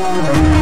Música